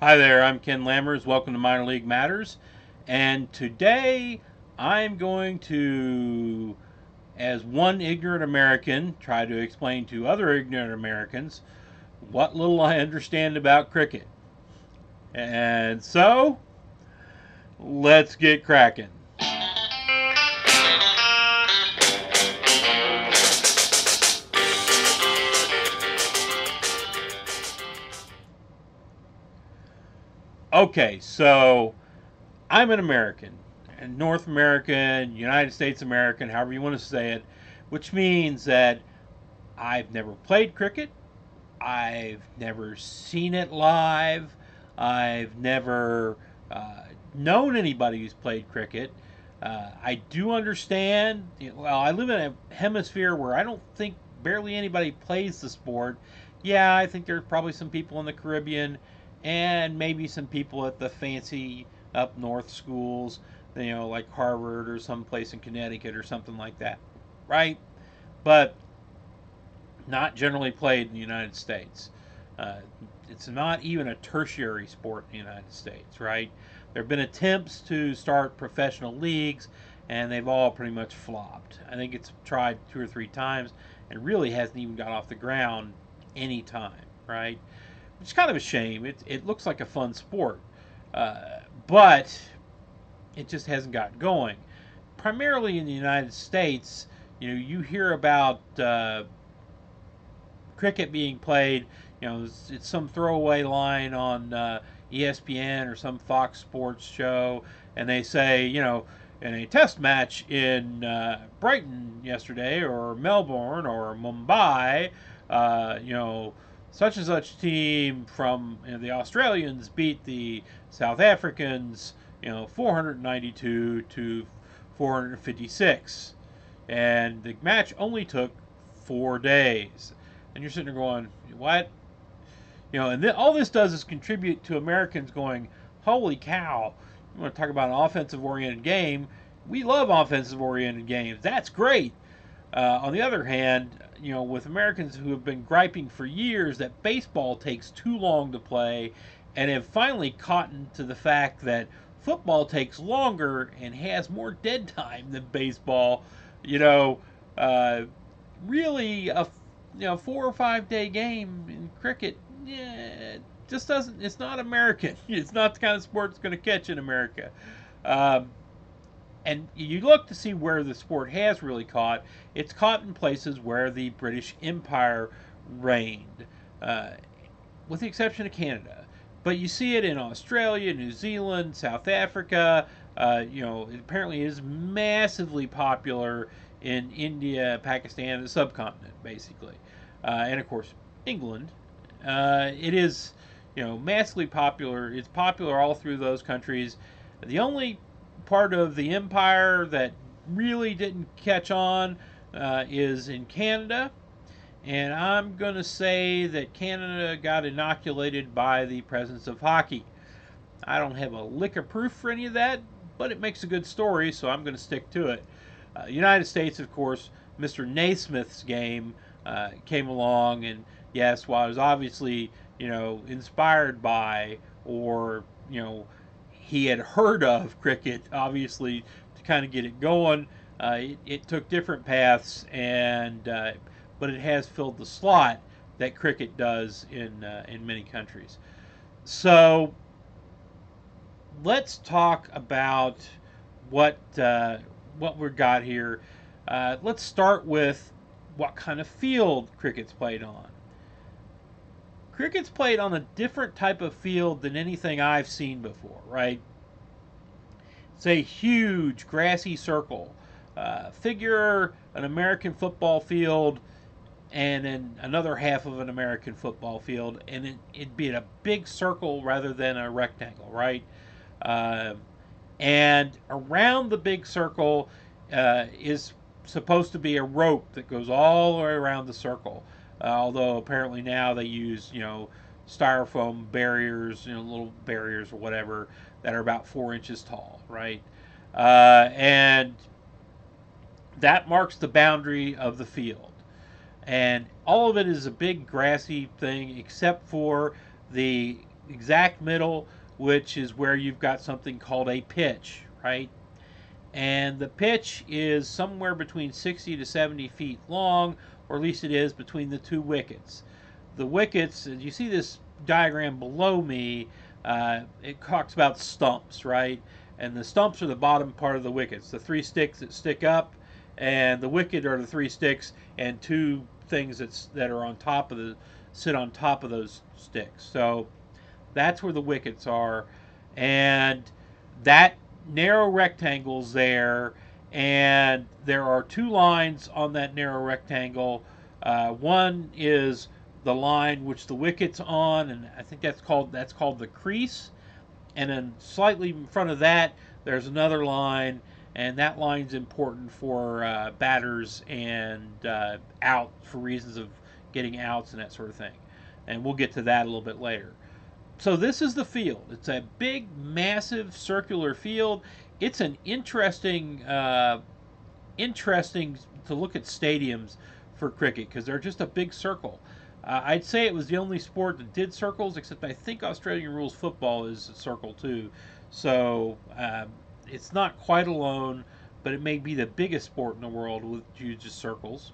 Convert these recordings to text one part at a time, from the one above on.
Hi there, I'm Ken Lammers. Welcome to Minor League Matters. And today I'm going to, as one ignorant American, try to explain to other ignorant Americans what little I understand about cricket. And so, let's get cracking. Okay, so I'm an American, and North American, United States American, however you want to say it, which means that I've never played cricket, I've never seen it live, I've never uh, known anybody who's played cricket. Uh, I do understand. Well, I live in a hemisphere where I don't think barely anybody plays the sport. Yeah, I think there's probably some people in the Caribbean and maybe some people at the fancy up north schools, you know, like Harvard or someplace in Connecticut or something like that, right? But not generally played in the United States. Uh, it's not even a tertiary sport in the United States, right? There have been attempts to start professional leagues, and they've all pretty much flopped. I think it's tried two or three times and really hasn't even got off the ground any time, right? It's kind of a shame. It, it looks like a fun sport, uh, but it just hasn't got going. Primarily in the United States, you know, you hear about uh, cricket being played. You know, it's, it's some throwaway line on uh, ESPN or some Fox Sports show, and they say, you know, in a test match in uh, Brighton yesterday, or Melbourne, or Mumbai, uh, you know, such and such team from you know, the Australians beat the South Africans, you know, 492 to 456. And the match only took four days. And you're sitting there going, what? You know, and th- all this does is contribute to Americans going, holy cow, you want to talk about an offensive oriented game? We love offensive oriented games. That's great. Uh, on the other hand, you know, with Americans who have been griping for years that baseball takes too long to play and have finally caught to the fact that football takes longer and has more dead time than baseball, you know, uh, really a you know four or five day game in cricket, yeah, just doesn't. It's not American. It's not the kind of sport that's going to catch in America. Um, and you look to see where the sport has really caught. It's caught in places where the British Empire reigned, uh, with the exception of Canada. But you see it in Australia, New Zealand, South Africa. Uh, you know, it apparently is massively popular in India, Pakistan, the subcontinent, basically, uh, and of course England. Uh, it is, you know, massively popular. It's popular all through those countries. The only part of the empire that really didn't catch on uh, is in Canada. And I'm going to say that Canada got inoculated by the presence of hockey. I don't have a lick of proof for any of that, but it makes a good story, so I'm going to stick to it. Uh, United States, of course, Mr. Naismith's game uh, came along, and yes, while it was obviously, you know, inspired by or, you know, he had heard of cricket, obviously, to kind of get it going. Uh, it, it, took different paths, and uh, but it has filled the slot that cricket does in uh, in many countries. So let's talk about what uh, what we've got here. Uh, let's start with what kind of field cricket's played on. Cricket's played on a different type of field than anything I've seen before, right? It's a huge grassy circle. Uh, figure an American football field and then another half of an American football field, and it, would be in a big circle rather than a rectangle, right? Uh, and around the big circle uh, is supposed to be a rope that goes all the way around the circle. Uh, although apparently now they use you know styrofoam barriers, you know little barriers or whatever that are about four inches tall, right? Uh, and that marks the boundary of the field. And all of it is a big grassy thing, except for the exact middle, which is where you've got something called a pitch, right? And the pitch is somewhere between 60 to 70 feet long, or at least it is between the two wickets. The wickets, you see this diagram below me, uh, it talks about stumps, right? And the stumps are the bottom part of the wickets, the three sticks that stick up, and the wicket are the three sticks and two things that's that are on top of the sit on top of those sticks. So that's where the wickets are, and that narrow rectangle's there, and there are two lines on that narrow rectangle. Uh, one is the line which the wicket's on, and I think that's called that's called the crease. And then slightly in front of that, there's another line, and that line's important for uh, batters and uh, out for reasons of getting outs and that sort of thing. And we'll get to that a little bit later. So this is the field. It's a big, massive circular field. It's an interesting, uh, interesting to look at stadiums for cricket because they're just a big circle. Uh, I'd say it was the only sport that did circles, except I think Australian rules football is a circle too. So um, it's not quite alone, but it may be the biggest sport in the world with huge circles.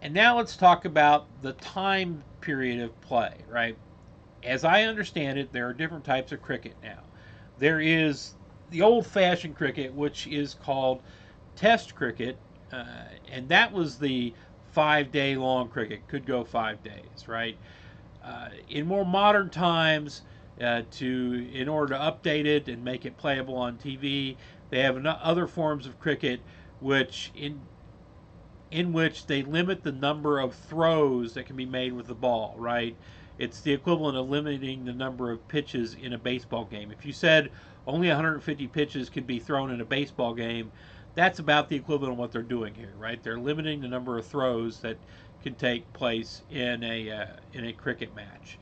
And now let's talk about the time period of play, right? As I understand it, there are different types of cricket now. There is the old fashioned cricket, which is called test cricket, uh, and that was the five day long cricket, could go five days, right? Uh, in more modern times, uh, to in order to update it and make it playable on TV, they have other forms of cricket which in in which they limit the number of throws that can be made with the ball, right? It's the equivalent of limiting the number of pitches in a baseball game. If you said only 150 pitches could be thrown in a baseball game, that's about the equivalent of what they're doing here, right? They're limiting the number of throws that can take place in a uh, in a cricket match.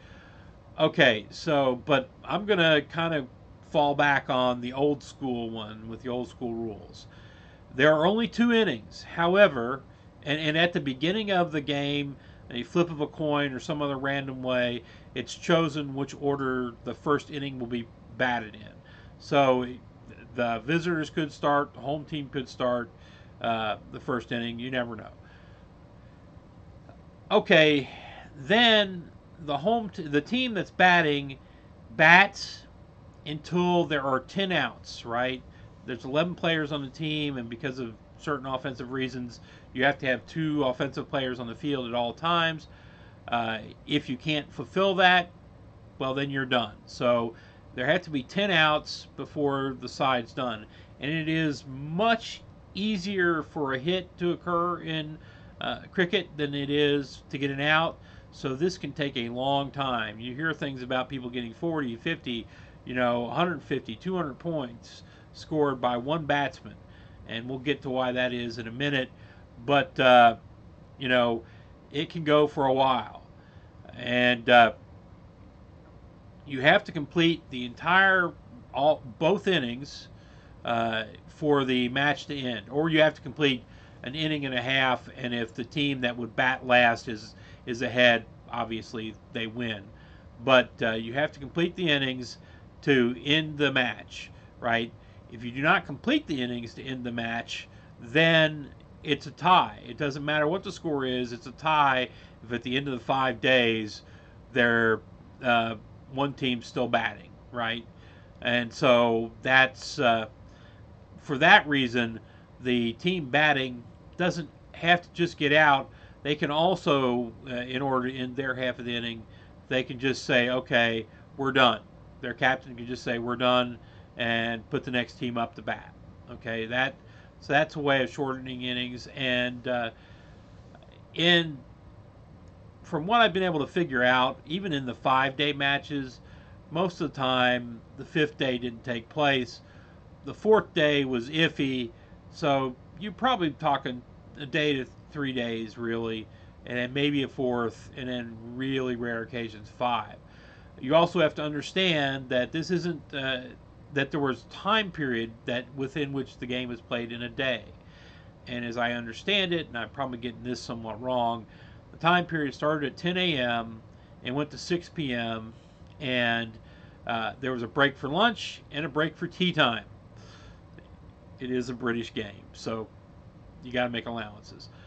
Okay, so but I'm gonna kind of fall back on the old school one with the old school rules. There are only two innings. However, and, and at the beginning of the game, a flip of a coin or some other random way, it's chosen which order the first inning will be batted in. So the visitors could start, the home team could start uh, the first inning. You never know. Okay, then the home t- the team that's batting bats until there are 10 outs, right? There's 11 players on the team, and because of certain offensive reasons, you have to have two offensive players on the field at all times. Uh, if you can't fulfill that, well, then you're done. So there have to be 10 outs before the side's done. And it is much easier for a hit to occur in uh, cricket than it is to get an out. So this can take a long time. You hear things about people getting 40, 50, you know, 150, 200 points scored by one batsman. And we'll get to why that is in a minute but uh, you know, it can go for a while, and uh, you have to complete the entire all both innings uh, for the match to end, or you have to complete an inning and a half, and if the team that would bat last is is ahead, obviously they win. But uh, you have to complete the innings to end the match, right? If you do not complete the innings to end the match, then it's a tie. It doesn't matter what the score is. It's a tie if at the end of the five days, they're uh, one team's still batting, right? And so that's uh, for that reason, the team batting doesn't have to just get out. They can also, uh, in order end their half of the inning, they can just say, "Okay, we're done." Their captain can just say, "We're done," and put the next team up to bat. Okay, that so that's a way of shortening innings. And uh, in from what I've been able to figure out, even in the five day matches, most of the time the fifth day didn't take place. The fourth day was iffy, so you're probably talking a day to three days really, and then maybe a fourth, and then really rare occasions five. You also have to understand that this isn't uh, that there was time period that within which the game was played in a day. And as I understand it, and I'm probably getting this somewhat wrong, time period started at 10 a.m. and went to 6 p.m. and uh, there was a break for lunch and a break for tea time. It is a British game, so you got to make allowances.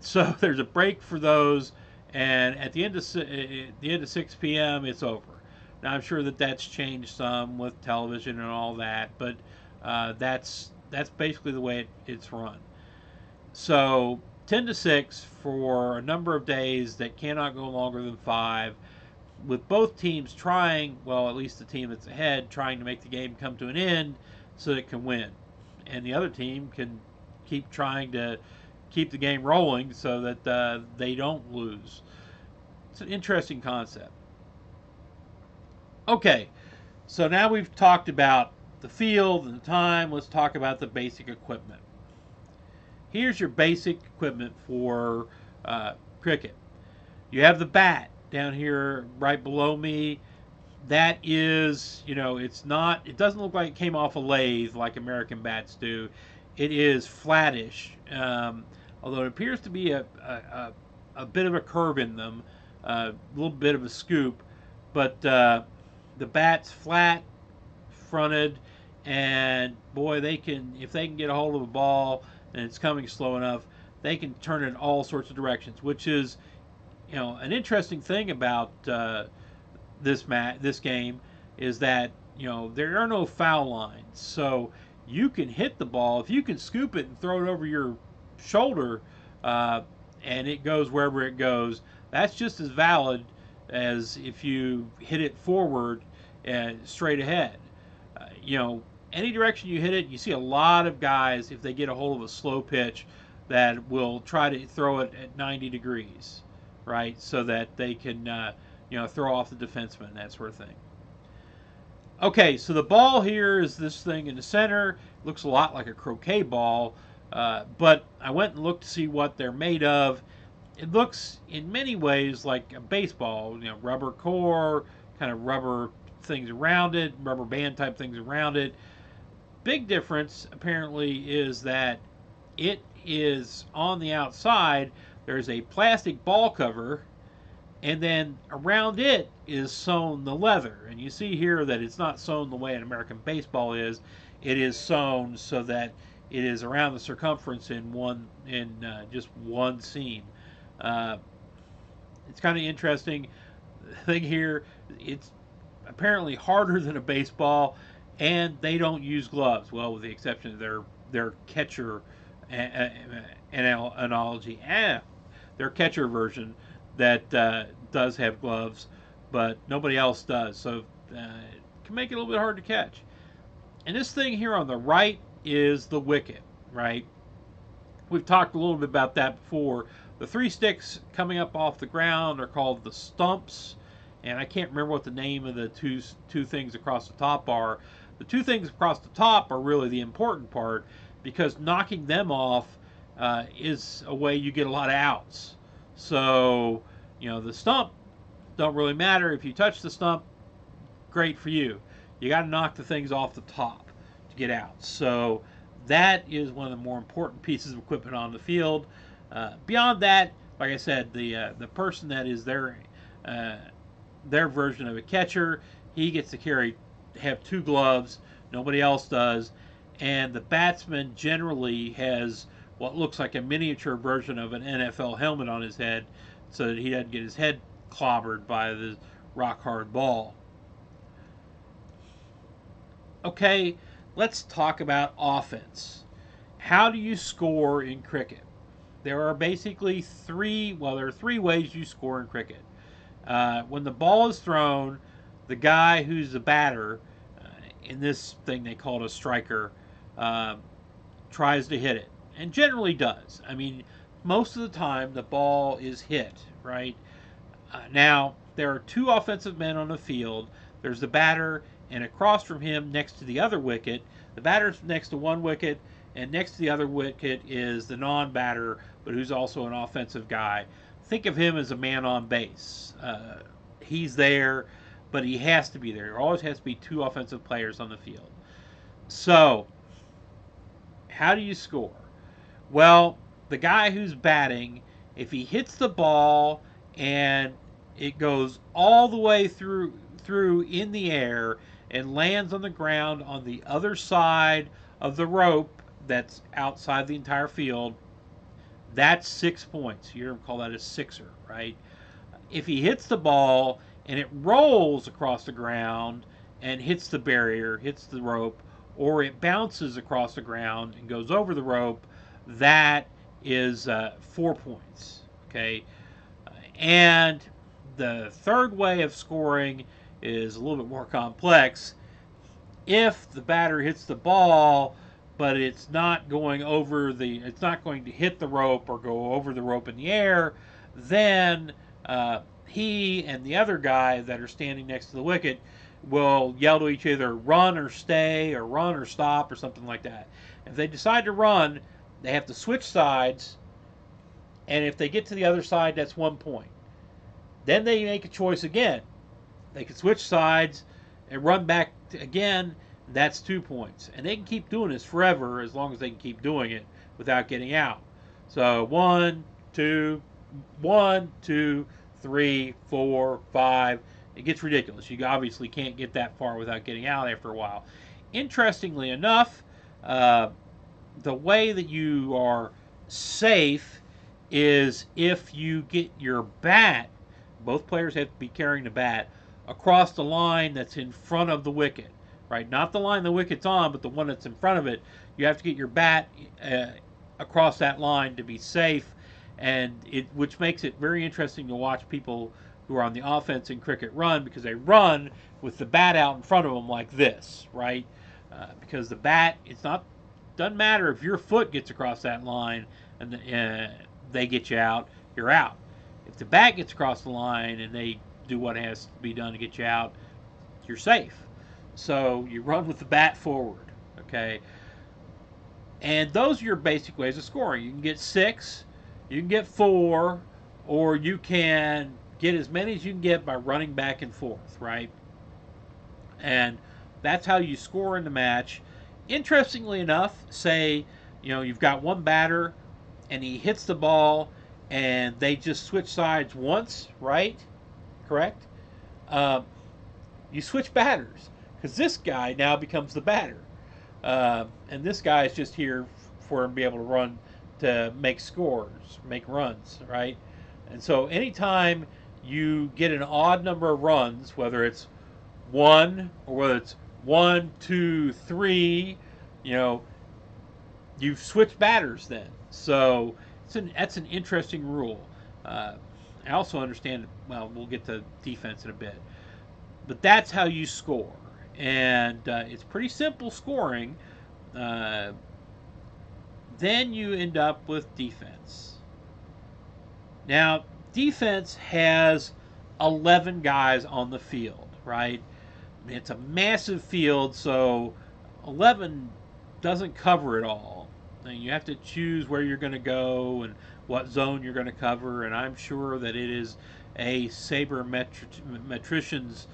So there's a break for those, and at the end of at the end of 6 p.m. it's over. Now I'm sure that that's changed some with television and all that, but uh, that's that's basically the way it, it's run. So 10 to 6 for a number of days that cannot go longer than five, with both teams trying, well, at least the team that's ahead, trying to make the game come to an end so that it can win. And the other team can keep trying to keep the game rolling so that uh, they don't lose. It's an interesting concept. Okay, so now we've talked about the field and the time. Let's talk about the basic equipment. Here's your basic equipment for uh, cricket. You have the bat down here right below me. That is, you know, it's not, it doesn't look like it came off a lathe like American bats do. It is flattish. Um, although it appears to be a, a, a bit of a curve in them, uh, a little bit of a scoop, but uh, the bat's flat fronted, and boy, they can if they can get a hold of a ball and it's coming slow enough, they can turn it all sorts of directions, which is you know an interesting thing about uh, this mat this game is that you know there are no foul lines, so you can hit the ball if you can scoop it and throw it over your shoulder uh, and it goes wherever it goes, that's just as valid as if you hit it forward and straight ahead. Uh, you know, any direction you hit it, you see a lot of guys, if they get a hold of a slow pitch, that will try to throw it at 90 degrees, right? So that they can, uh, you know, throw off the defenseman, that sort of thing. Okay, so the ball here is this thing in the center. Looks a lot like a croquet ball, uh, but I went and looked to see what they're made of. It looks in many ways like a baseball, you know, rubber core, kind of rubber things around it, rubber band type things around it. Big difference apparently is that it is on the outside, there's a plastic ball cover, and then around it is sewn the leather. And you see here that it's not sewn the way an American baseball is, it is sewn so that it is around the circumference in one in uh, just one seam. Uh, it's kind of interesting. Thing here, it's apparently harder than a baseball, and they don't use gloves. Well, with the exception of their their catcher analogy, and their catcher version that uh, does have gloves, but nobody else does. So uh, it can make it a little bit hard to catch. And this thing here on the right is the wicket, right? We've talked a little bit about that before. The three sticks coming up off the ground are called the stumps, and I can't remember what the name of the two two things across the top are. The two things across the top are really the important part because knocking them off uh, is a way you get a lot of outs. So, you know, the stump don't really matter. If you touch the stump, great for you. You got to knock the things off the top to get out. So that is one of the more important pieces of equipment on the field. Uh, beyond that, like I said, the uh, the person that is their uh, their version of a catcher, he gets to carry have two gloves. Nobody else does, and the batsman generally has what looks like a miniature version of an NFL helmet on his head, so that he doesn't get his head clobbered by the rock hard ball. Okay, let's talk about offense. How do you score in cricket? There are basically three, well, there are three ways you score in cricket. Uh, when the ball is thrown, the guy who's the batter, uh, in this thing they call it a striker, uh, tries to hit it, and generally does. I mean, most of the time the ball is hit, right? Uh, now, there are two offensive men on the field. There's the batter and across from him, next to the other wicket, the batter's next to one wicket, and next to the other wicket is the non-batter, but who's also an offensive guy. Think of him as a man on base. Uh, he's there, but he has to be there. There always has to be two offensive players on the field. So, how do you score? Well, the guy who's batting, if he hits the ball and it goes all the way through through in the air and lands on the ground on the other side of the rope that's outside the entire field, that's six points. You're gonna call that a sixer, right? If he hits the ball and it rolls across the ground and hits the barrier, hits the rope, or it bounces across the ground and goes over the rope, that is uh, four points. Okay, and the third way of scoring is a little bit more complex. If the batter hits the ball, but it's not going over the, it's not going to hit the rope or go over the rope in the air, then uh, he and the other guy that are standing next to the wicket will yell to each other, run or stay, or run or stop, or something like that. If they decide to run, they have to switch sides, and if they get to the other side, that's one point. Then they make a choice again. They can switch sides and run back again, that's two points. And they can keep doing this forever as long as they can keep doing it without getting out. So one, two, one, two, three, four, five. It gets ridiculous. You obviously can't get that far without getting out after a while. Interestingly enough, uh, the way that you are safe is if you get your bat, both players have to be carrying the bat, across the line that's in front of the wicket, right? Not the line the wicket's on, but the one that's in front of it. You have to get your bat uh, across that line to be safe, and it which makes it very interesting to watch people who are on the offense in cricket run because they run with the bat out in front of them like this, right? Uh, because the bat, it's not doesn't matter if your foot gets across that line and the, uh, they get you out, you're out. If the bat gets across the line and they do what has to be done to get you out, you're safe. So you run with the bat forward, okay? And those are your basic ways of scoring. You can get six, you can get four, or you can get as many as you can get by running back and forth, right? And that's how you score in the match. Interestingly enough, say, you know, you've got one batter and he hits the ball and they just switch sides once, right? correct? Uh, you switch batters because this guy now becomes the batter, uh, and this guy is just here for him to be able to run to make scores, make runs, right? And so anytime you get an odd number of runs, whether it's one or whether it's one, two, three, you know, you've switched batters then. So it's an, that's an interesting rule. Uh, I also understand, well, we'll get to defense in a bit. But that's how you score. And uh, it's pretty simple scoring. Uh, then you end up with defense. Now, defense has 11 guys on the field, right? It's a massive field, so 11 doesn't cover it all. And you have to choose where you're going to go and what zone you're going to cover, and I'm sure that it is a sabermetrician's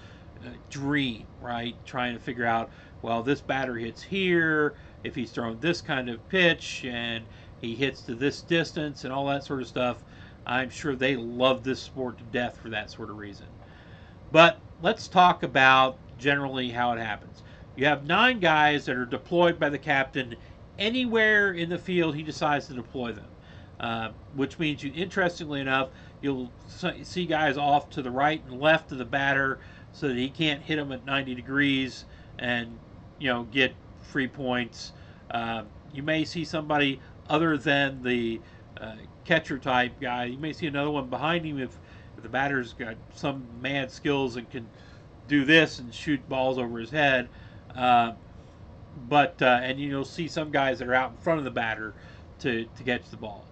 uh, dream, right? Trying to figure out, well, this batter hits here, if he's thrown this kind of pitch, and he hits to this distance, and all that sort of stuff. I'm sure they love this sport to death for that sort of reason. But let's talk about generally how it happens. You have nine guys that are deployed by the captain anywhere in the field he decides to deploy them. Uh, which means you, interestingly enough, you'll see guys off to the right and left of the batter so that he can't hit them at 90 degrees and you know get free points. Uh, you may see somebody other than the uh, catcher type guy. You may see another one behind him if, if the batter's got some mad skills and can do this and shoot balls over his head. Uh, but uh, and you'll see some guys that are out in front of the batter to to catch the ball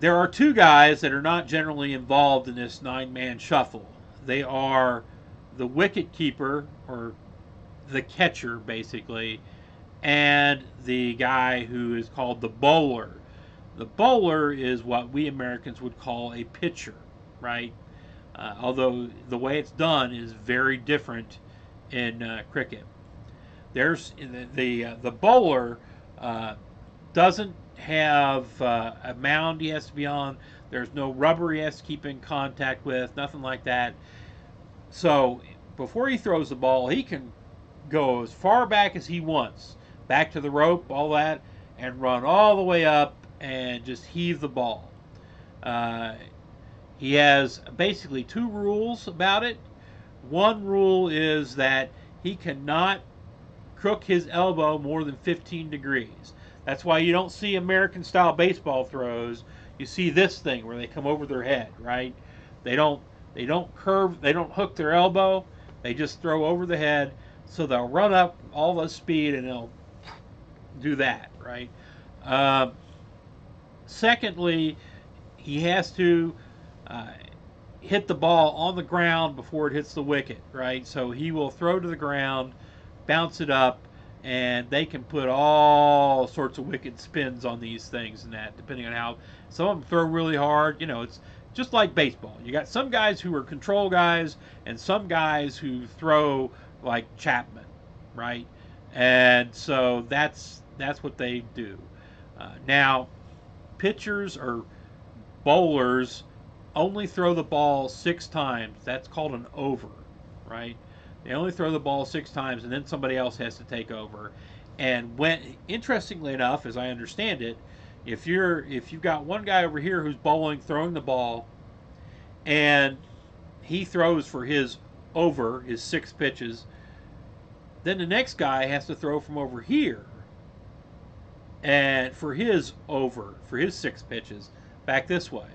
there are two guys that are not generally involved in this nine man shuffle. They are the wicket keeper, or the catcher, basically, and the guy who is called the bowler. The bowler is what we Americans would call a pitcher, right? Uh, although the way it's done is very different in uh, cricket. There's the the, uh, the bowler uh, doesn't have uh, a mound he has to be on. There's no rubber he has to keep in contact with, nothing like that. So before he throws the ball, he can go as far back as he wants, back to the rope, all that, and run all the way up and just heave the ball. Uh, he has basically two rules about it. One rule is that he cannot crook his elbow more than 15 degrees. That's why you don't see American style baseball throws. You see this thing where they come over their head, right? They don't they don't curve, they don't hook their elbow. They just throw over the head. So they'll run up all the speed and they'll do that, right? Uh, secondly, he has to uh, hit the ball on the ground before it hits the wicket, right? So he will throw to the ground, bounce it up, and they can put all sorts of wicked spins on these things and that, depending on how some of them throw really hard. You know, it's just like baseball. You got some guys who are control guys and some guys who throw like Chapman, right? And so that's that's what they do. Uh, now, pitchers or bowlers only throw the ball six times. That's called an over, right? They only throw the ball six times, and then somebody else has to take over. And when, interestingly enough, as I understand it, if you're if you've got one guy over here who's bowling, throwing the ball, and he throws for his over his six pitches, then the next guy has to throw from over here, and for his over for his six pitches back this way,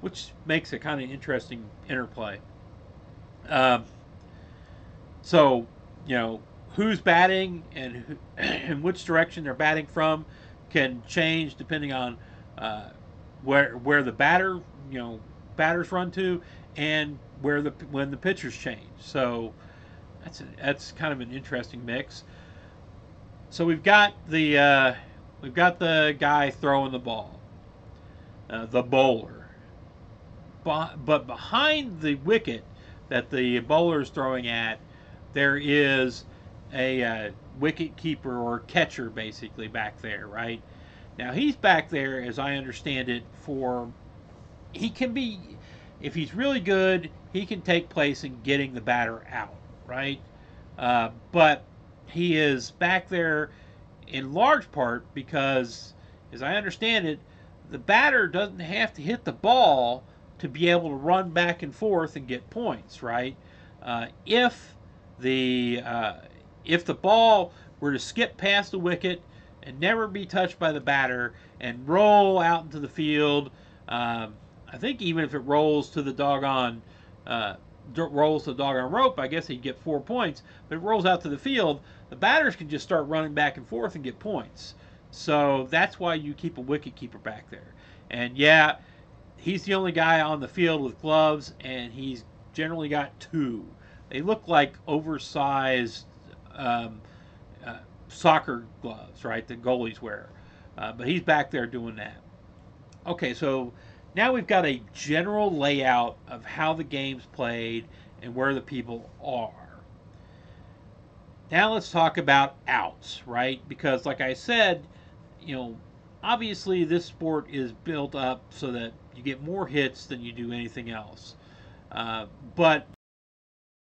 which makes a kind of interesting interplay. Um, so, you know, who's batting and who, and which direction they're batting from can change depending on uh, where where the batter, you know, batters run to and where the when the pitchers change. So that's a, that's kind of an interesting mix. So we've got the uh, we've got the guy throwing the ball, uh, the bowler, but behind the wicket that the bowler is throwing at there is a uh, wicket keeper or catcher basically back there, right? Now he's back there, as I understand it, for he can be, if he's really good, he can take place in getting the batter out, right? Uh, but he is back there in large part because, as I understand it, the batter doesn't have to hit the ball to be able to run back and forth and get points, right? Uh, if the uh, if the ball were to skip past the wicket and never be touched by the batter and roll out into the field, um, I think even if it rolls to the doggone uh, rolls the dog on rope, I guess he'd get four points. But it rolls out to the field, the batters can just start running back and forth and get points. So that's why you keep a wicket keeper back there. And yeah, he's the only guy on the field with gloves, and he's generally got two. They look like oversized um, uh, soccer gloves, right? The goalies wear. Uh, but he's back there doing that. Okay, so now we've got a general layout of how the game's played and where the people are. Now let's talk about outs, right? Because, like I said, you know, obviously this sport is built up so that you get more hits than you do anything else. Uh, but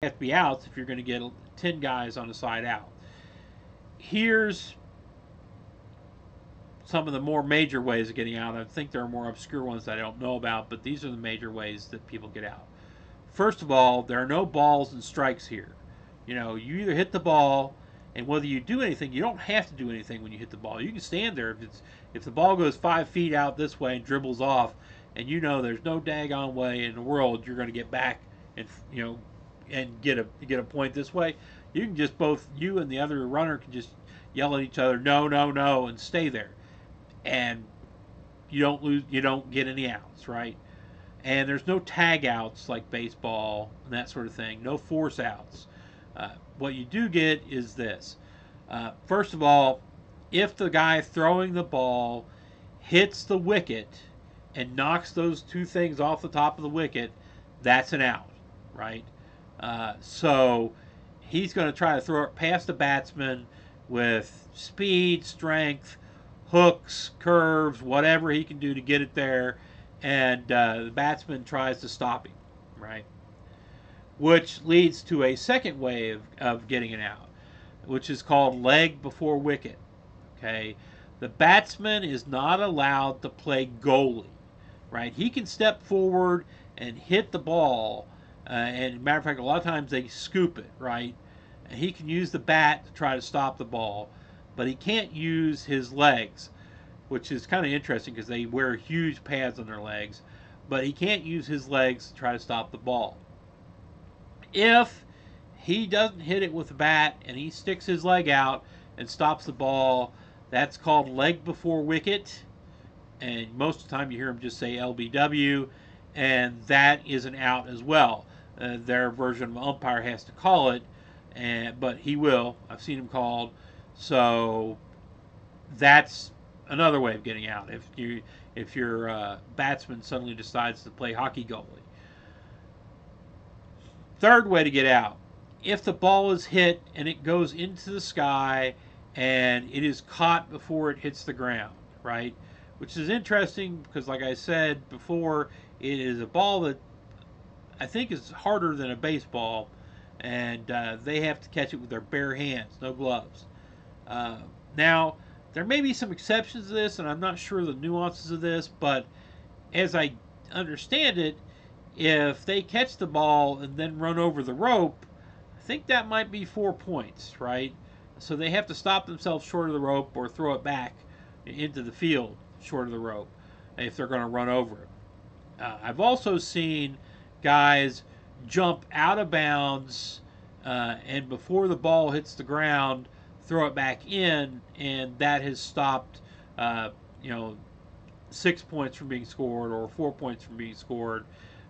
have to be outs if you're going to get 10 guys on the side out. Here's some of the more major ways of getting out. I think there are more obscure ones that I don't know about, but these are the major ways that people get out. First of all, there are no balls and strikes here. You know, you either hit the ball, and whether you do anything, you don't have to do anything when you hit the ball. You can stand there if it's if the ball goes five feet out this way and dribbles off, and you know there's no daggone way in the world you're going to get back and you know and get a get a point this way, you can just both you and the other runner can just yell at each other, no, no, no, and stay there, and you don't lose, you don't get any outs, right? And there's no tag outs like baseball and that sort of thing. No force outs. Uh, what you do get is this. Uh, first of all, if the guy throwing the ball hits the wicket and knocks those two things off the top of the wicket, that's an out, right? Uh, so he's going to try to throw it past the batsman with speed, strength, hooks, curves, whatever he can do to get it there. and uh, the batsman tries to stop him, right? Which leads to a second way of, of getting it out, which is called leg before wicket. Okay, the batsman is not allowed to play goalie, right? He can step forward and hit the ball, uh, and matter of fact, a lot of times they scoop it, right? And he can use the bat to try to stop the ball, but he can't use his legs, which is kind of interesting because they wear huge pads on their legs, but he can't use his legs to try to stop the ball. If he doesn't hit it with the bat and he sticks his leg out and stops the ball, that's called leg before wicket. And most of the time you hear him just say LBW, and that is an out as well. Uh, their version of umpire has to call it, and but he will. I've seen him called, so that's another way of getting out. If you if your uh, batsman suddenly decides to play hockey goalie. Third way to get out: if the ball is hit and it goes into the sky and it is caught before it hits the ground, right? Which is interesting because, like I said before, it is a ball that I think is harder than a baseball, and uh, they have to catch it with their bare hands, no gloves. Uh, now, there may be some exceptions to this, and I'm not sure the nuances of this, but as I understand it, if they catch the ball and then run over the rope, I think that might be four points, right? So they have to stop themselves short of the rope or throw it back into the field short of the rope if they're going to run over it. Uh, I've also seen guys jump out of bounds uh, and before the ball hits the ground, throw it back in, and that has stopped, uh, you know, six points from being scored or four points from being scored.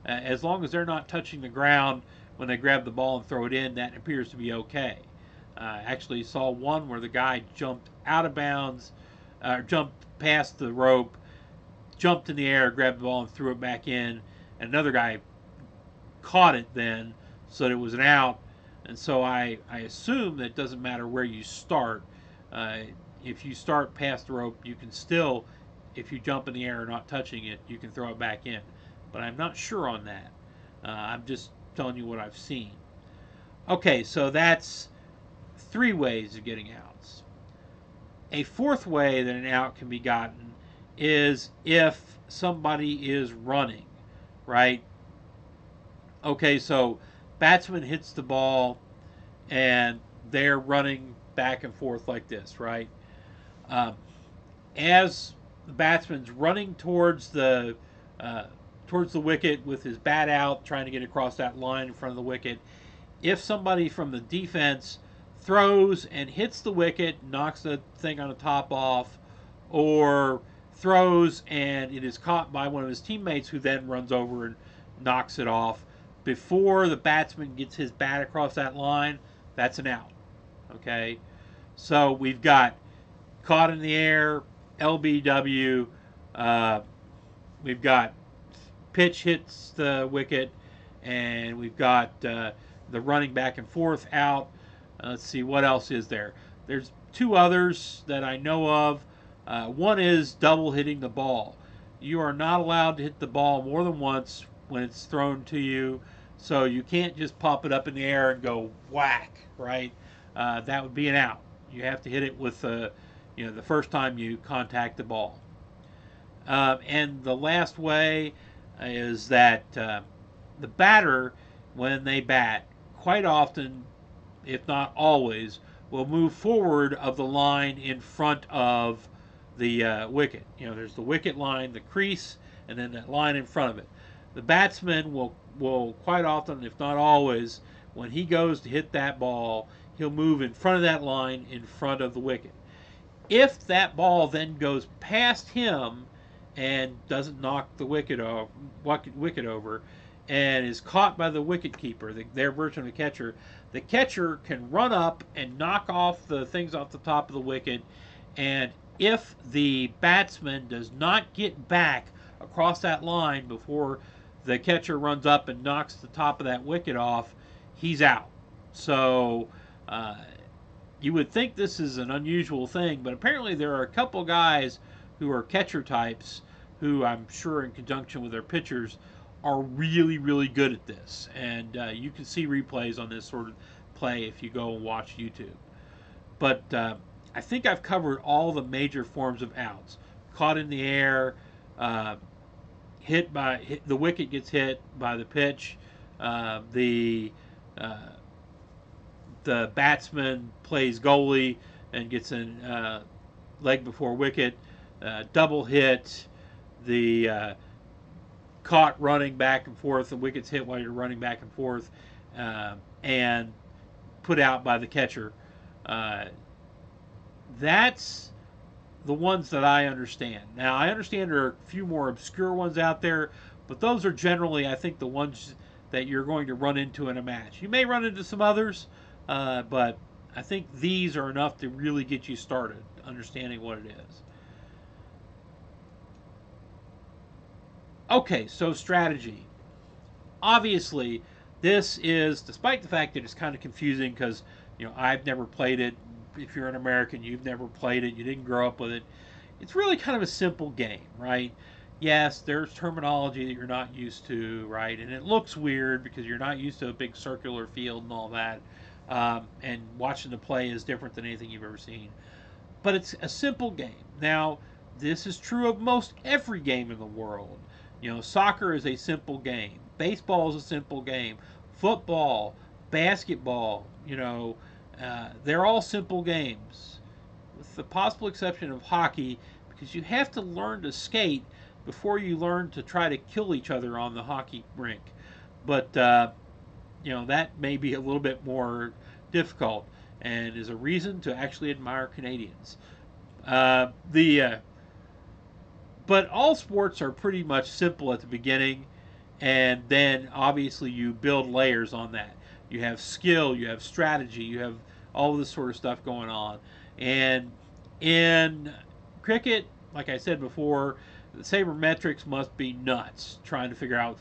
Uh, as long as they're not touching the ground when they grab the ball and throw it in, that appears to be okay. Uh, actually saw one where the guy jumped out of bounds, uh, jumped past the rope, jumped in the air, grabbed the ball, and threw it back in. And another guy caught it then, so it was an out. And so I, I assume that it doesn't matter where you start. Uh, if you start past the rope, you can still, if you jump in the air not touching it, you can throw it back in. But I'm not sure on that. Uh, I'm just telling you what I've seen. Okay, so that's three ways of getting outs. A fourth way that an out can be gotten is if somebody is running, right? Okay, so batsman hits the ball and they're running back and forth like this, right? Um, as the batsman's running towards the uh, towards the wicket with his bat out, trying to get across that line in front of the wicket, if somebody from the defense throws and hits the wicket, knocks the thing on the top off, or throws and it is caught by one of his teammates who then runs over and knocks it off before the batsman gets his bat across that line, that's an out. Okay? So we've got caught in the air, LBW, uh, we've got pitch hits the wicket, and we've got uh, the running back and forth out. Uh, let's see what else is there. There's two others that I know of. Uh, one is double hitting the ball. You are not allowed to hit the ball more than once when it's thrown to you, so you can't just pop it up in the air and go whack, right? Uh, that would be an out. You have to hit it with, uh, you know, the first time you contact the ball. Uh, and the last way is that uh, the batter, when they bat, quite often if not always, will move forward of the line in front of the uh, wicket. You know, there's the wicket line, the crease, and then that line in front of it. The batsman will will quite often, if not always, when he goes to hit that ball, he'll move in front of that line in front of the wicket. If that ball then goes past him and doesn't knock the wicket over, wicket over, and is caught by the wicket keeper, the, their version of the catcher, the catcher can run up and knock off the things off the top of the wicket. And if the batsman does not get back across that line before the catcher runs up and knocks the top of that wicket off, he's out. So uh, you would think this is an unusual thing, but apparently there are a couple guys who are catcher types who I'm sure in conjunction with their pitchers are really, really good at this. And uh, you can see replays on this sort of play if you go and watch YouTube. But uh, I think I've covered all the major forms of outs. Caught in the air, uh, hit by hit, the wicket gets hit by the pitch, uh, the uh, the batsman plays goalie and gets a uh, leg before wicket, uh, double hit, the uh, caught running back and forth, the wicket's hit while you're running back and forth, and put out by the catcher. That's the ones that I understand. Now, I understand there are a few more obscure ones out there, but those are generally, I think, the ones that you're going to run into in a match. You may run into some others, uh, but I think these are enough to really get you started understanding what it is. Okay, so strategy. Obviously, this is, despite the fact that it's kind of confusing because, you know, I've never played it. If you're an American, you've never played it, you didn't grow up with it. It's really kind of a simple game, right? Yes, there's terminology that you're not used to, right? And it looks weird because you're not used to a big circular field and all that. Um, and watching the play is different than anything you've ever seen. But it's a simple game. Now, this is true of most every game in the world. You know, soccer is a simple game. Baseball is a simple game. Football, basketball, you know, uh, they're all simple games, with the possible exception of hockey, because you have to learn to skate before you learn to try to kill each other on the hockey rink. But uh, you know that may be a little bit more difficult, and is a reason to actually admire Canadians. Uh, the uh, but all sports are pretty much simple at the beginning, and then obviously you build layers on that. You have skill, you have strategy, you have all this sort of stuff going on. And in cricket, like I said before, the sabermetrics must be nuts trying to figure out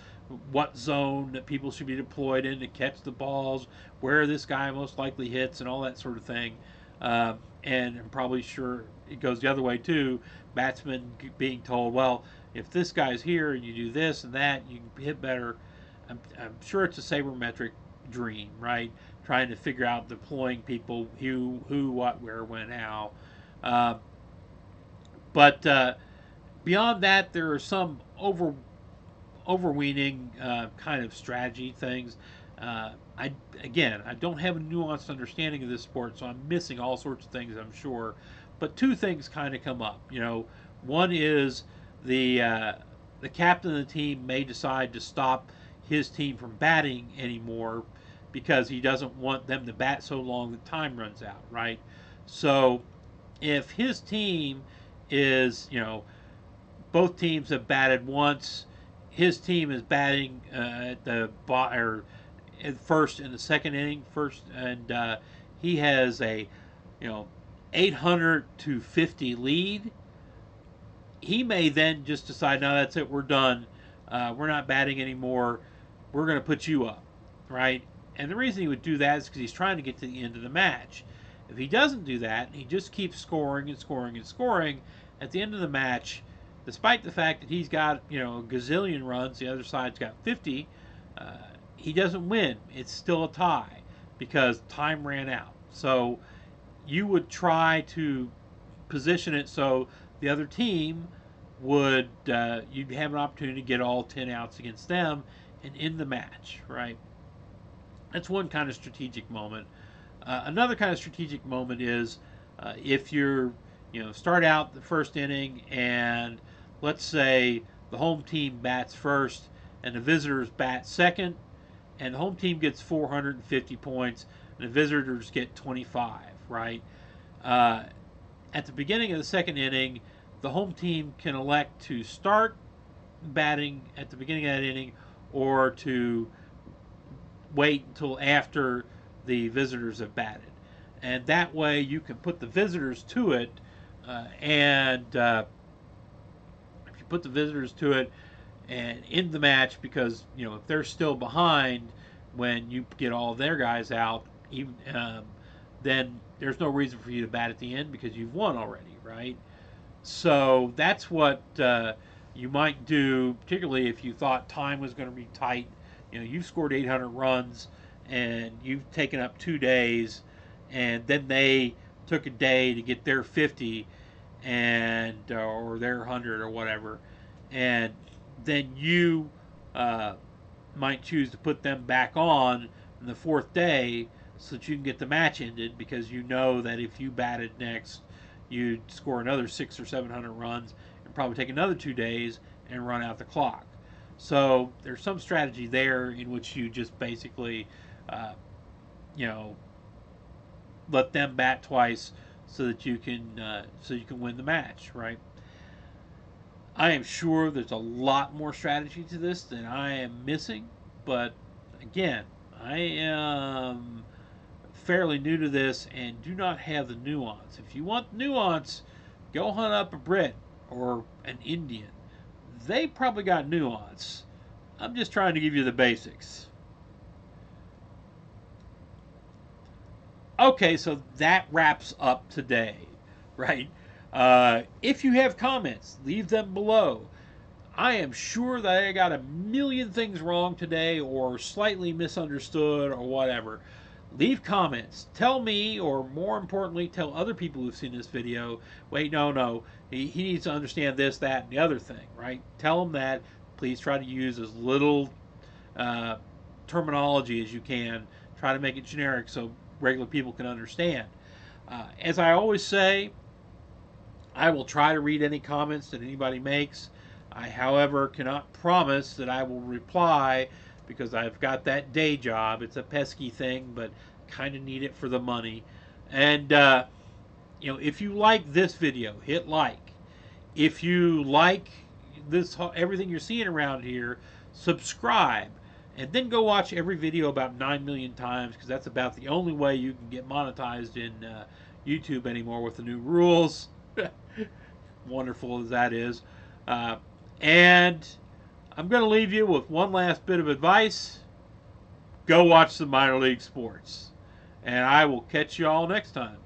what zone that people should be deployed in to catch the balls, where this guy most likely hits, and all that sort of thing. Uh, and I'm probably sure it goes the other way too. Batsmen being told, well, if this guy's here and you do this and that, you can hit better. I'm, I'm sure it's a sabermetric dream, right? Trying to figure out deploying people who, who, what, where, when, how. Uh, but uh, beyond that, there are some over overweening uh, kind of strategy things. Uh, I again, I don't have a nuanced understanding of this sport, so I'm missing all sorts of things. I'm sure, but two things kind of come up. You know, one is the uh, the captain of the team may decide to stop his team from batting anymore because he doesn't want them to bat so long that time runs out, right? So if his team is, you know, both teams have batted once, his team is batting uh, at the or at first in the second inning, first, and uh, he has a, you know, 800 to 50 lead. He may then just decide, no, that's it, we're done. Uh, we're not batting anymore. We're going to put you up, right? And the reason he would do that is because he's trying to get to the end of the match. If he doesn't do that, he just keeps scoring and scoring and scoring. At the end of the match, despite the fact that he's got you know a gazillion runs, the other side's got 50. Uh, he doesn't win. It's still a tie because time ran out. So you would try to position it so the other team would uh, you'd have an opportunity to get all 10 outs against them and end the match, right? That's one kind of strategic moment. Uh, another kind of strategic moment is uh, if you're, you know, start out the first inning and let's say the home team bats first and the visitors bat second, and the home team gets 450 points and the visitors get 25 right? Uh, at the beginning of the second inning, the home team can elect to start batting at the beginning of that inning or to wait until after the visitors have batted. And that way you can put the visitors to it. Uh, and uh, if you put the visitors to it and end the match, because, you know, if they're still behind when you get all their guys out, even, um, then there's no reason for you to bat at the end because you've won already, right? So that's what uh, you might do, particularly if you thought time was going to be tight. You know, you've scored 800 runs and you've taken up two days, and then they took a day to get their 50 and uh, or their 100 or whatever, and then you uh, might choose to put them back on the fourth day so that you can get the match ended because you know that if you batted next, you'd score another six or seven hundred runs and probably take another two days and run out the clock. So there's some strategy there in which you just basically, uh, you know, let them bat twice so that you can uh, so you can win the match, right? I am sure there's a lot more strategy to this than I am missing, but again, I am fairly new to this and do not have the nuance. If you want nuance, go hunt up a Brit or an Indian. They probably got nuance. I'm just trying to give you the basics. Okay, so that wraps up today, right? Uh, if you have comments, leave them below. I am sure that I got a million things wrong today or slightly misunderstood or whatever. Leave comments. Tell me, or more importantly, tell other people who've seen this video, wait, no, no, he, he needs to understand this, that, and the other thing, right? Tell them that. Please try to use as little uh, terminology as you can. Try to make it generic so regular people can understand. Uh, as I always say, I will try to read any comments that anybody makes. I, however, cannot promise that I will reply because I've got that day job. It's a pesky thing, but kind of need it for the money. And, uh, you know, if you like this video, hit like. If you like this everything you're seeing around here, subscribe. And then go watch every video about 9 million times because that's about the only way you can get monetized in uh, YouTube anymore with the new rules. Wonderful as that is. Uh, and I'm going to leave you with one last bit of advice. Go watch some minor league sports. And I will catch you all next time.